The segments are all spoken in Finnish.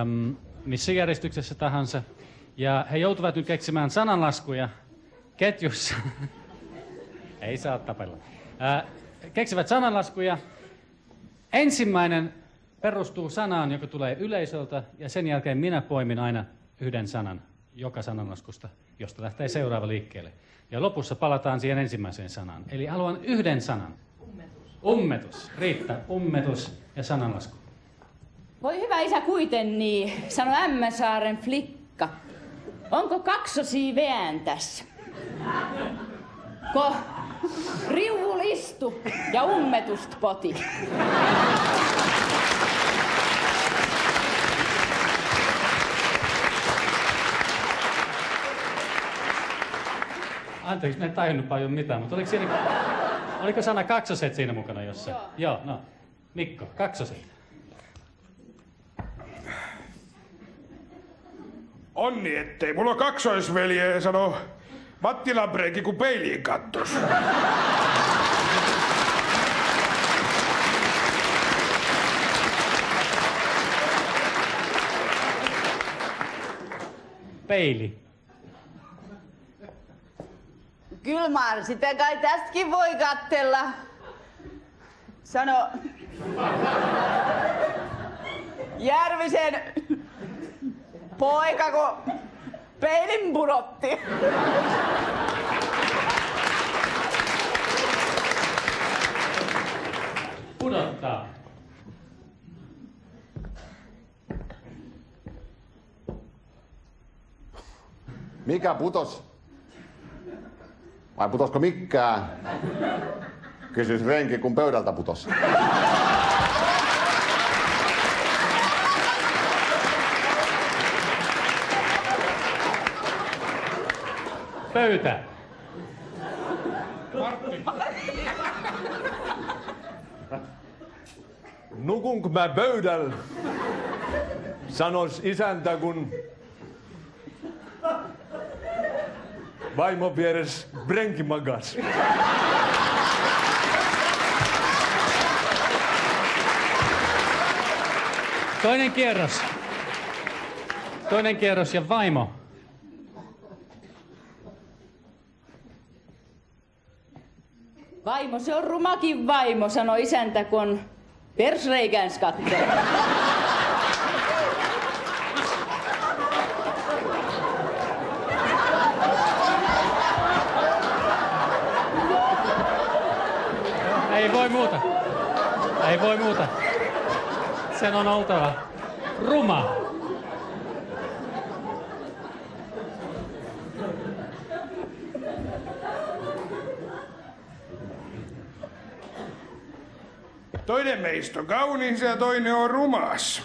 äm, missä järjestyksessä tahansa. Ja he joutuvat nyt keksimään sananlaskuja ketjussa. Ei saa tapella. Ää, keksivät sananlaskuja. Ensimmäinen perustuu sanaan, joka tulee yleisöltä, ja sen jälkeen minä poimin aina yhden sanan joka sananlaskusta, josta lähtee seuraava liikkeelle. Ja lopussa palataan siihen ensimmäiseen sanaan. Eli haluan yhden sanan. Ummetus. Ummetus. Riittää. Ummetus ja sananlasku. Voi hyvä isä kuiten niin, sano Ämmäsaaren flikka. Onko kaksosi vääntäs? Ko riuvulistu ja ummetust poti. Anteeksi, mä en tajunnut paljon mitään, mutta oliko, siinä, oliko sana kaksoset siinä mukana jossain? Joo. Joo, no. Mikko, kaksoset. Onni, ettei mulla kaksoisvelje sano Matti Lambreenkin kuin peiliin kattos. Peili. Kyllä mar, sitä kai tästäkin voi kattella. Sano... Järvisen poika, kun peilin pudotti. Pudottaa. Mikä putos? Vai putosko mikkään? Kysyis renki, kun pöydältä putos. Pöytä. Nukunko mä pöydällä? Sanois isäntä, kun vaimo vieres brenki magas. Toinen kierros. Toinen kierros ja vaimo. Vaimo, se on rumakin vaimo, sanoi isäntä, kun persreikäns kattoo. Ei voi muuta. Ei voi muuta. Sen on oltava ruma. Toinen meistä on kaunis ja toinen on rumas.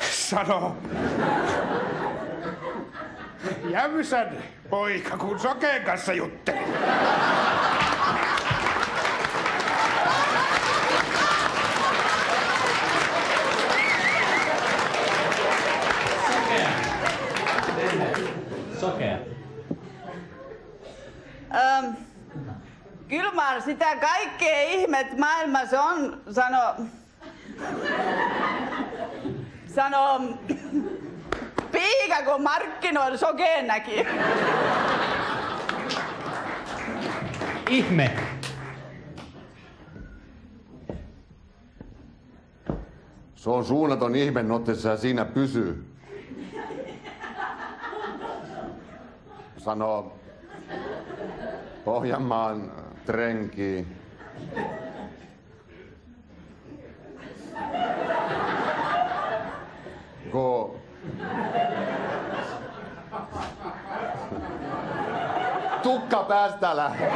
Sano. Jämsän poika, kun sokeen kanssa juttelee. Sokea. Sokea. Öm, kyllä mar, sitä kaikkea ihmet maailmassa on, sano... Sano... Piika, kun markkinoilla sokeen näki. Ihme. Se on suunnaton ihme, nottessa siinä pysyy. Sano Pohjanmaan trenki. Ko... Tukka päästä lähtee.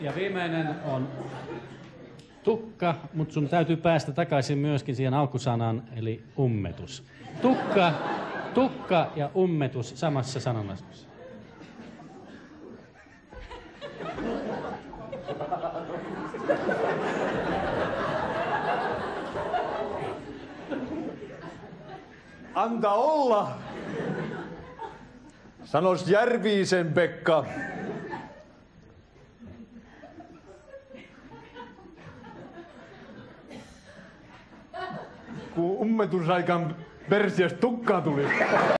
Ja viimeinen on tukka, mutta sun täytyy päästä takaisin myöskin siihen alkusanaan, eli ummetus. Tukka, tukka ja ummetus samassa sananlaskussa. Anta olla! Sanos Järviisen Pekka. Kun ummetusaikan persiäs tukkaa tuli.